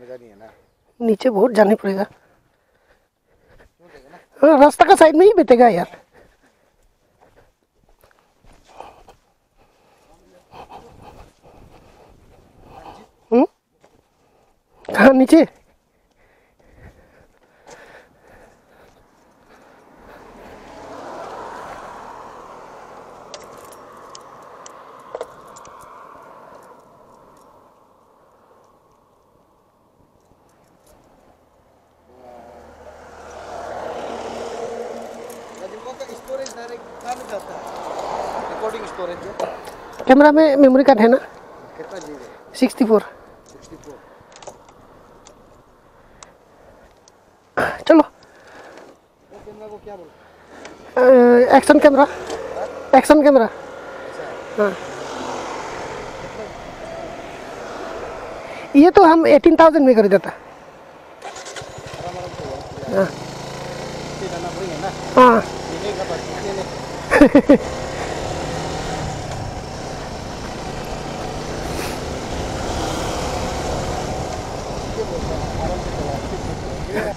मज़ा नहीं है ना? नीचे बहुत जाने पड़ेगा। हाँ रास्ता का साइड में ही बैठेगा यार। हम्म? हाँ नीचे राजीव का स्टोरेज डायरेक्ट कहाँ में जाता है रिकॉर्डिंग स्टोरेज है। कैमरा में मेमोरी कार्ड है ना? कितना जी सिक्सटी फोर। चलो। कैमरा को क्या बोलते एक्शन कैमरा एक्शन कैमरा हाँ। ये तो हम एटीन थाउज़ेंड में कर देता। हाँ। Yeah.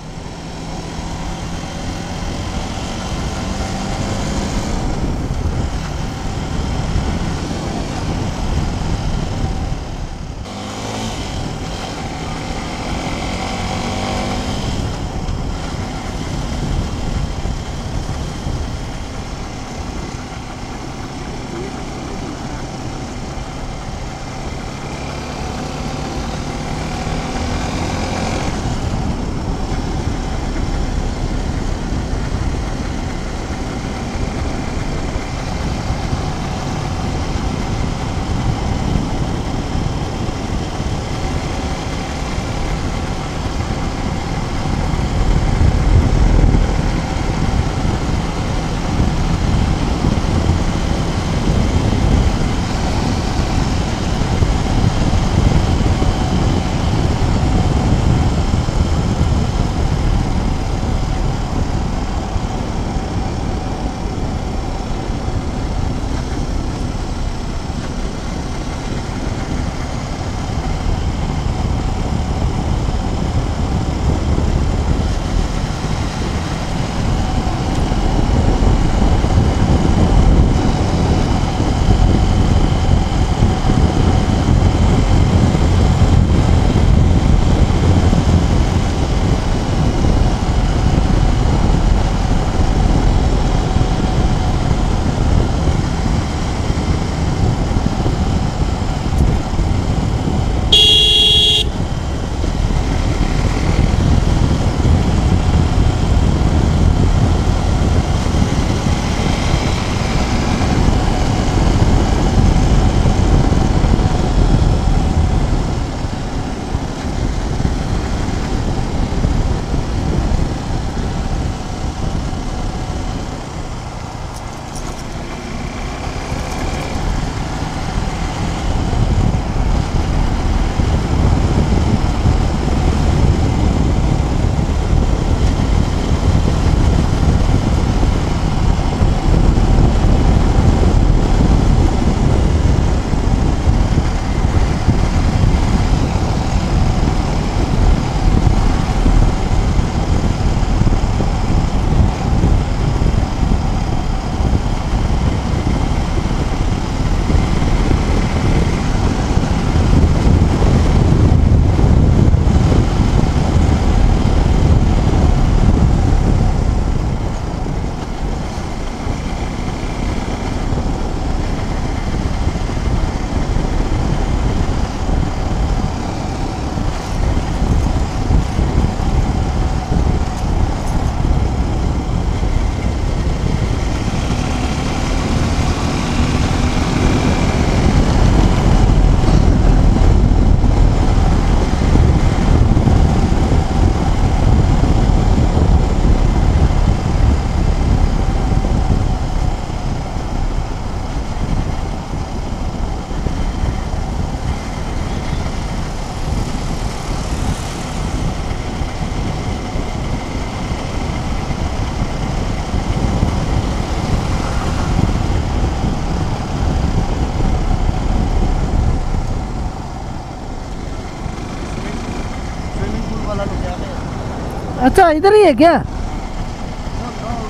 अच्छा इधर ही है क्या?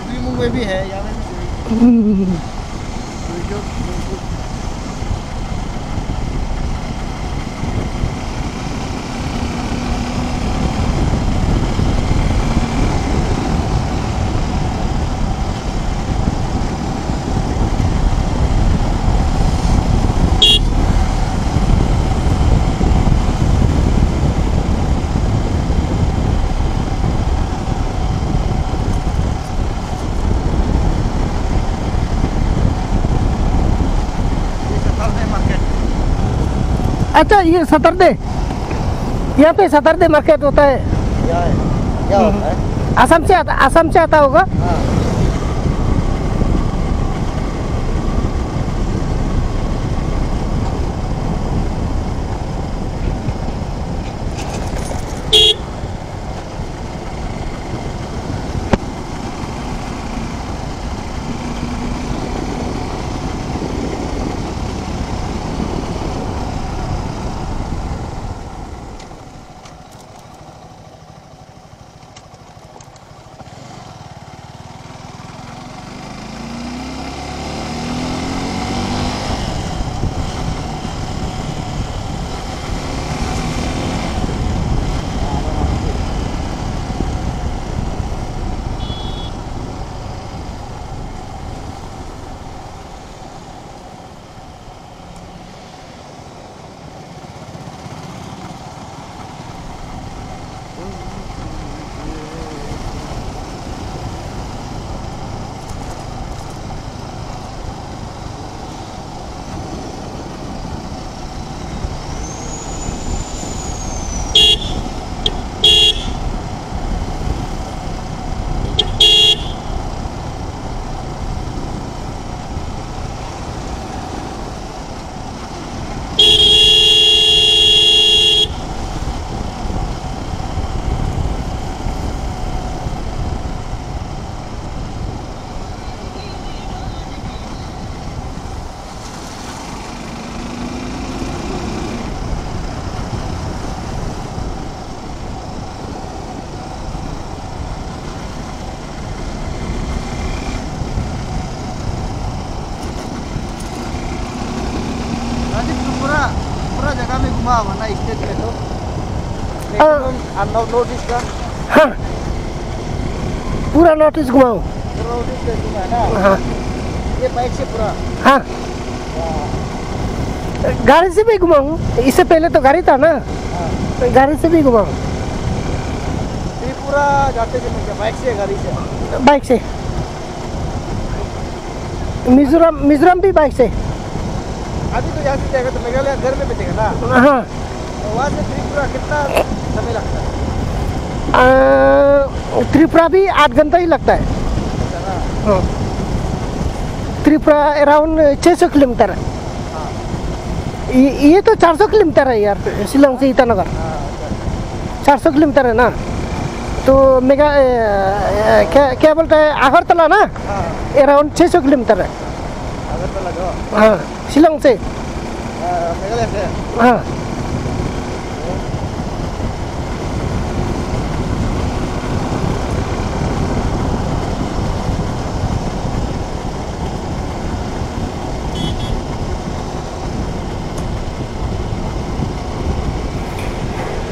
वीमू में भी है अच्छा ये सतरदे यहाँ पे सतरदे मार्केट होता है। क्या है? क्या होता है? असम से आता असम से आता होगा। हाँ। नॉर्थ ईस्ट का? हाँ। पूरा नोटिस घुमाऊँ नॉर्थ ईस्ट घुमा ना? हाँ। ये बाइक से पूरा? हाँ। गाड़ी से भी घुमाऊँ? इससे पहले तो गाड़ी था ना? हाँ। गाड़ी से भी घुमाऊँ? त्रिपुरा जाते थे बाइक से गाड़ी से? बाइक से। मिजोरम मिजोरम भी बाइक से। अभी तो यहाँ से जाएगा तो मेघालय घर में बैठेगा ना? हाँ। तो वहाँ से त्रिपुरा कितना समय लगता है? त्रिपुरा भी आठ घंटा ही लगता है। हाँ। त्रिपुरा अराउंड छः सौ किलोमीटर है। हाँ ये तो चार सौ किलोमीटर है यार शिलोंग से ईटानगर। हाँ अच्छा चार सौ किलोमीटर है ना? तो मेगा क्या क्या बोलते हैं आगरतला ना? हाँ। अराउंड छः सौ किलोमीटर है। हाँ शिलोंग से। हाँ।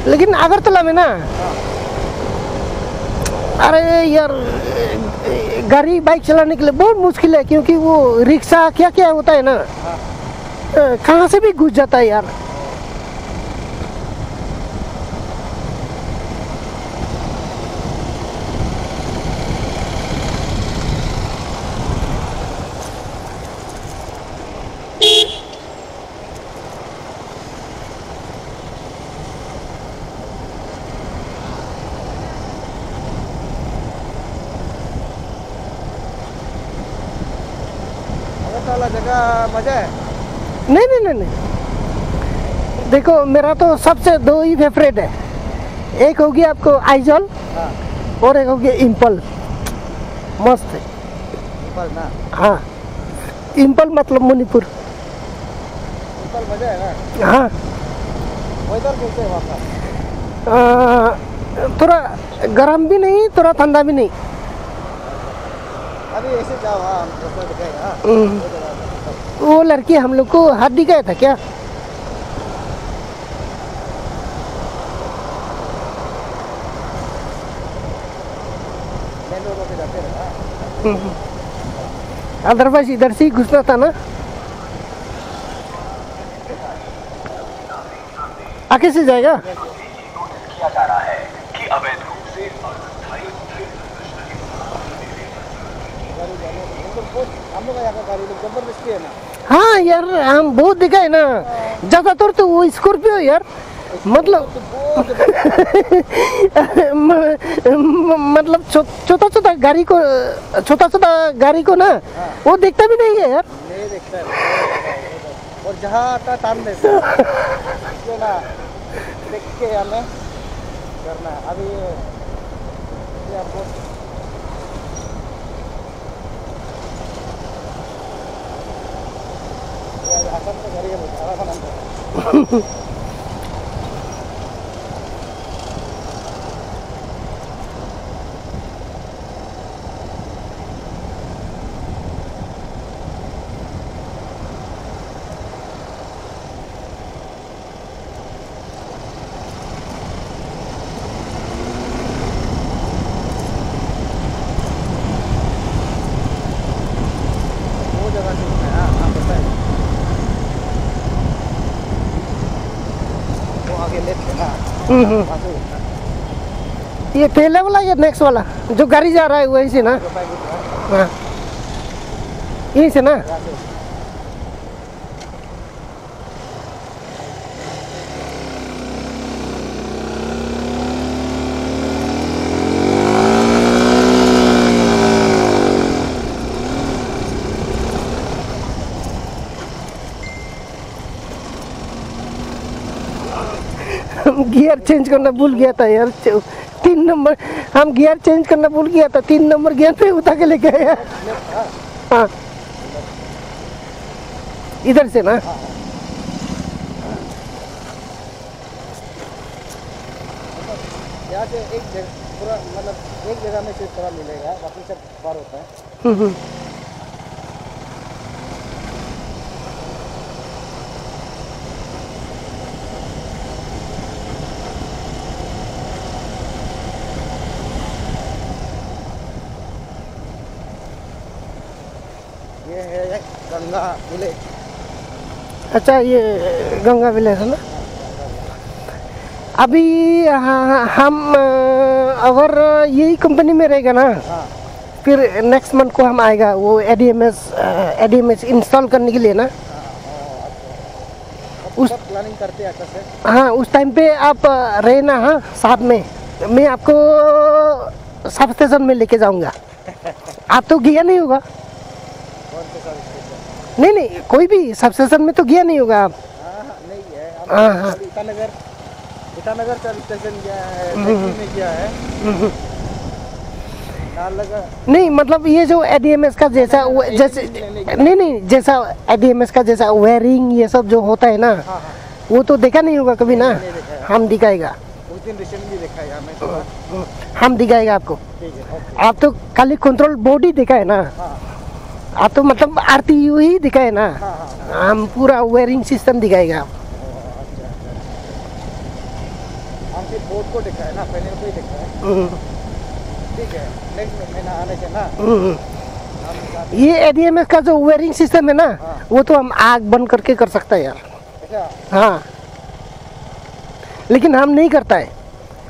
लेकिन अगरतला में ना। अरे यार, गाड़ी बाइक चलाने के लिए बहुत मुश्किल है, क्योंकि वो रिक्शा क्या क्या होता है ना। कहाँ से भी घुस जाता है यार अगर वाला जगह मज़ा है? नहीं नहीं नहीं नहीं। देखो मेरा तो सबसे दो ही फेवरेट है। एक होगी आपको आइजॉल हाँ। और एक होगी इम्पल मस्त है। नेपाल ना? हाँ। इम्पल मतलब मणिपुर। मज़ा है ना? हाँ। वेदर कैसे है वहाँ का? थोड़ा गर्म भी नहीं थोड़ा ठंडा भी नहीं। अभी ऐसे जाओ हाँ हम रास्ता दिखाएगा हाँ हम्म। वो लड़की हम लोग को हाथ दिखाया था क्या? अदरवाइज़ इधर से ही घुसना था ना? आगे से जाएगा? हम लोग यहाँ का गाड़ी ज़बरदस्ती है ना। हाँ यार, हम बहुत देखा है ना ज़्यादातर तो वो स्कॉर्पियो यार। मतलब मतलब छोटा छोटा गाड़ी को छोटा छोटा गाड़ी को ना, वो देखता भी नहीं है यार। नहीं देखता और जहाँ आता है देता है ना, देख के हमें करना अभी ये आपको ये हसन तो गाड़ी है बता रहा था वो जगह से है हाँ हाँ पता है आगे लेफ़्ट है। हम्म, हम्म। है। ये पहले वाला या नेक्स्ट वाला? जो गाड़ी जा रहा है वही से ना? हाँ। यहीं से ना? गियर चेंज करना भूल गया था यार। तीन नंबर हम गियर चेंज करना भूल गया था। तीन नंबर गियर पे उठा के लेके आया हाँ। इधर से ना। एक जगह पूरा मतलब एक जगह में सिर्फ़ थोड़ा मिलेगा बाकी सब पार होता है हम्म, हम्म। ये है गंगा विलेज अच्छा ये गंगा विलेज है ना? अभी हाँ, हम अगर यही कंपनी में रहेगा ना हाँ। फिर नेक्स्ट मंथ को हम आएगा वो A D M S A D M S install करने के लिए ना। उस प्लानिंग करते हैं अच्छा हाँ उस टाइम पे आप रहना हाँ साथ में। मैं आपको सब स्टेशन में लेके जाऊँगा। आप तो गया नहीं होगा। नहीं नहीं कोई भी सब स्टेशन में तो गया नहीं होगा। आप हाँ हाँ नहीं है। हम हाँ, हाँ। खाली ईटानगर ईटानगर सब स्टेशन गया है में गया है। नहीं मतलब ये जो एडीएमएस का जैसा वो जैसे नहीं नहीं जैसा एडीएमएस का जैसा वेयरिंग ये सब जो होता है ना हाँ हाँ। वो तो देखा नहीं होगा कभी ना? हम दिखाएगा। हमें दिखाएगा आपको। आप तो खाली कंट्रोल बोर्ड ही दिखा है ना? हाँ आप तो मतलब आरती यू ही दिखा है ना? हाँ हाँ हाँ। हम पूरा वेयरिंग सिस्टम दिखाएगा। आप अच्छा अच्छा। हम बोर्ड को देखा ना पैनल को ही देखा हम्म, ठीक है नेक्स्ट महीना आने से ना हम्म। ये एडीएमएस का जो वेयरिंग सिस्टम है ना हाँ। वो तो हम आग बंद करके कर सकता है यार। अच्छा। हाँ। लेकिन हम नहीं करता है।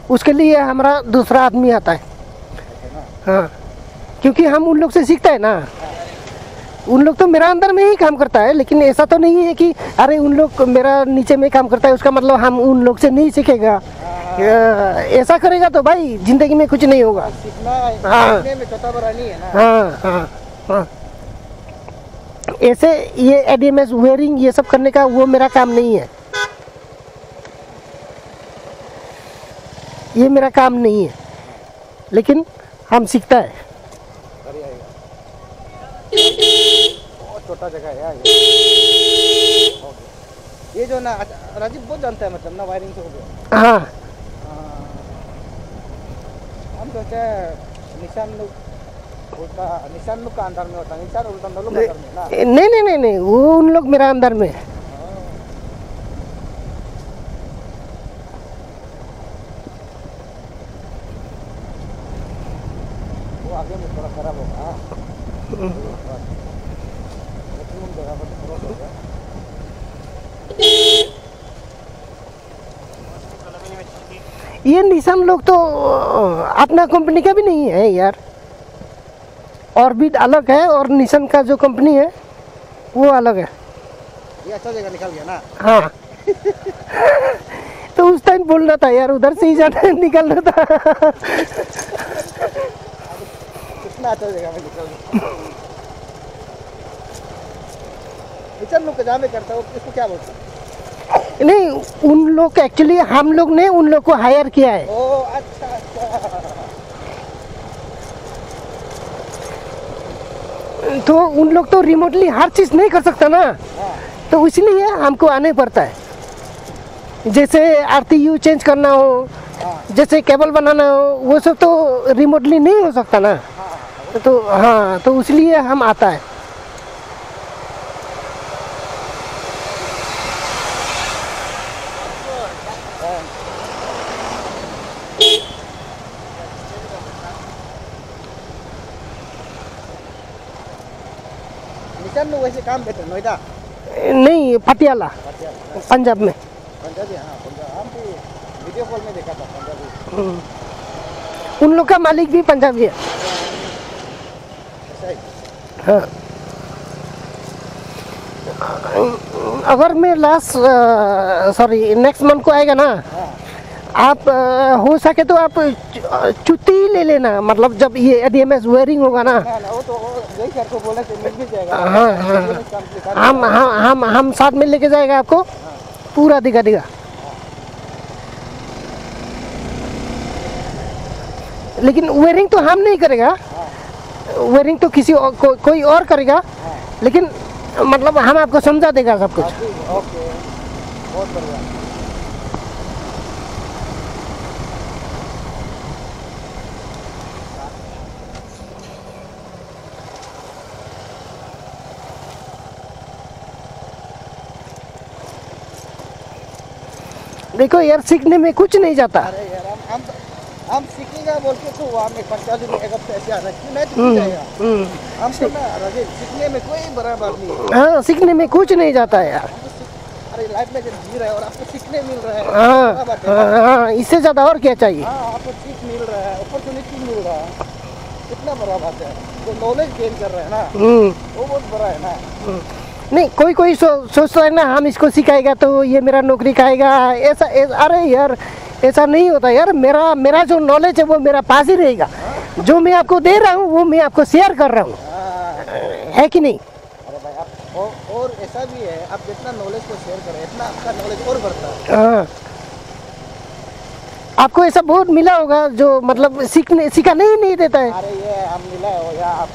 उसके लिए हमारा दूसरा आदमी आता है। हाँ। क्योंकि हम उन लोग से सीखता है ना। उन लोग तो मेरा अंदर में ही काम करता है लेकिन ऐसा तो नहीं है कि अरे उन लोग मेरा नीचे में काम करता है उसका मतलब हम उन लोग से नहीं सीखेगा। ऐसा करेगा तो भाई ज़िंदगी में कुछ नहीं होगा। हाँ। है हाँ ऐसे ये एडीएमएस वेयरिंग ये सब करने का वो मेरा काम नहीं है। ये मेरा काम नहीं है। लेकिन हम सीखता है बढ़िया है बहुत छोटा जगह है आगे। ये जो ना राजीव बहुत जानता है मतलब ना वायरिंग से हो गया। हाँ। सोचे तो निशान लोग उल्टा निशान लोग का अंदर में होता है। निशान उल्टा लोग अंदर में ना? नहीं नहीं नहीं नहीं वो उन लोग मेरा अंदर में है। वो आगे में थोड़ा खराब होगा हाँ। लेकिन उन जगह पर क्रॉस होगा ये निशान लोग तो अपना कंपनी का भी नहीं है यार। ऑर्बिट अलग है और निशान का जो कंपनी है वो अलग है। ये अच्छा जगह निकल गया ना। हाँ। तो उस टाइम बोलना था यार उधर से ही जाना निकलना था। कितना अच्छा जगह में निकल गया। लोग का जहाँ करता है वो इसको क्या बोलते हैं? नहीं उन लोग एक्चुअली हम लोग ने उन लोग को हायर किया है। ओ अच्छा अच्छा। तो उन लोग तो रिमोटली हर चीज़ नहीं कर सकता ना। हाँ। तो इसलिए हमको आने पड़ता है। जैसे आर यू चेंज करना हो हाँ। जैसे केबल बनाना हो वो सब तो रिमोटली नहीं हो सकता ना। हाँ तो हाँ तो इसलिए हम आता है। निशान वैसे काम देते नोएडा। नहीं पटियाला। पंजाब में। पंजाबी हाँ पंजाब। हम भी वीडियो कॉल में देखा था पंजाबी। हम्म। उन लोग का मालिक भी पंजाबी है। हाँ। अगर मैं लास्ट सॉरी नेक्स्ट मंथ को आएगा ना आप हो सके तो आप चुती ले लेना। मतलब जब ये एडीएमएस वेयरिंग होगा ना। तो हाँ, हाँ, के साथ हम हम हम हम साथ में लेके जाएगा आपको। पूरा दिखा दिखा। लेकिन वेयरिंग तो हम नहीं करेगा। वेयरिंग तो किसी और, को, कोई और करेगा। लेकिन मतलब हम आपको समझा देगा सब कुछ। हाँ, है, ओके। बहुत बढ़िया। देखो यार सीखने में कुछ नहीं जाता। अरे यार हम हम हम सीखेगा बोल के तो वहाँ में क्यों नहीं तो हम्म, जाएगा हम्म। हम तो ना सीखने में कोई बड़ा बात नहीं है। हाँ सीखने में कुछ नहीं जाता है यार तो अरे लाइफ में जी रहे और आपको सीखने मिल रहा है हाँ है। हाँ? इससे ज़्यादा और क्या चाहिए? हाँ आपको सीख मिल रहा है अपॉर्चुनिटी मिल रहा है। कितना बड़ा बात है जो नॉलेज गेन कर रहे हैं ना हम्म। वो बहुत बड़ा है ना। नहीं कोई कोई सो, सोचता है ना हम इसको सिखाएगा तो ये मेरा नौकरी खाएगा ऐसा, अरे यार ऐसा नहीं होता यार। मेरा मेरा जो नॉलेज है वो मेरा पास ही रहेगा। जो मैं आपको दे रहा हूँ वो मैं आपको शेयर कर रहा हूँ। हाँ कि नहीं? अरे भाई आप और, और ऐसा भी है आप जितना नॉलेज को शेयर करें इतना आपका नॉलेज और बढ़ता है। हाँ। आपको ऐसा बहुत मिला होगा जो मतलब सीखने सिखाने ही नहीं देता है। अरे ये हम मिला हो या आप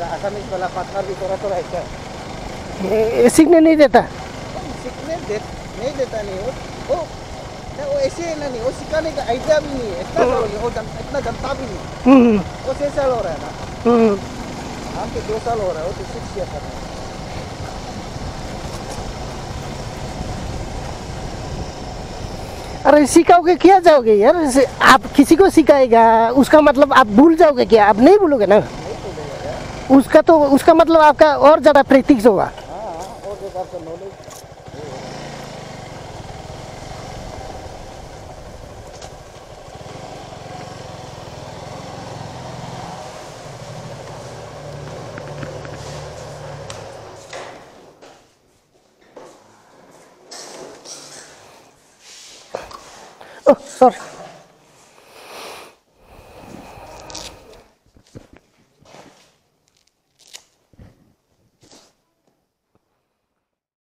वाला पार्टनर भी थोड़ा थोड़ा ऐसा है। सीखने नहीं देता? सीखने दे नहीं देता नहीं वो वो ना वो ऐसे है ना नहीं वो सिखाने का आइडिया भी नहीं है। इतना साल वो जन, इतना जनता भी नहीं। हम्म, वो छः साल हो रहा है ना। हम्म। हम तो दो साल हो रहा है वो तो सिक्स ईयर है अरे सिखाओगे क्या जाओगे यार? आप किसी को सिखाएगा उसका मतलब आप भूल जाओगे क्या? आप नहीं भूलोगे ना? उसका तो उसका मतलब आपका और ज़्यादा प्रैक्टिस होगा। सॉरी